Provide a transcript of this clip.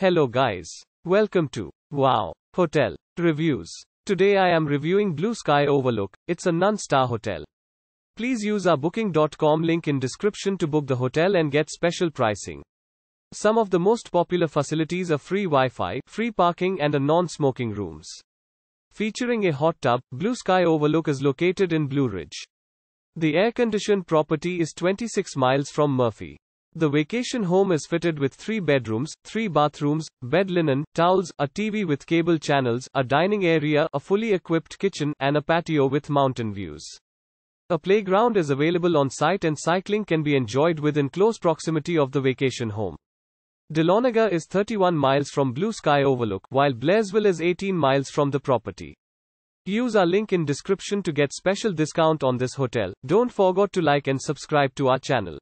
Hello guys. Welcome to Wow Hotel Reviews. Today I am reviewing Blue Sky Overlook. It's a non-star hotel. Please use our booking.com link in description to book the hotel and get special pricing. Some of the most popular facilities are free Wi-Fi, free parking and a non-smoking rooms. Featuring a hot tub, Blue Sky Overlook is located in Blue Ridge. The air-conditioned property is 26 miles from Murphy. The vacation home is fitted with three bedrooms, three bathrooms, bed linen, towels, a TV with cable channels, a dining area, a fully equipped kitchen, and a patio with mountain views. A playground is available on site and cycling can be enjoyed within close proximity of the vacation home. Dahlonega is 31 miles from Blue Sky Overlook, while Blairsville is 18 miles from the property. Use our link in description to get special discount on this hotel. Don't forget to like and subscribe to our channel.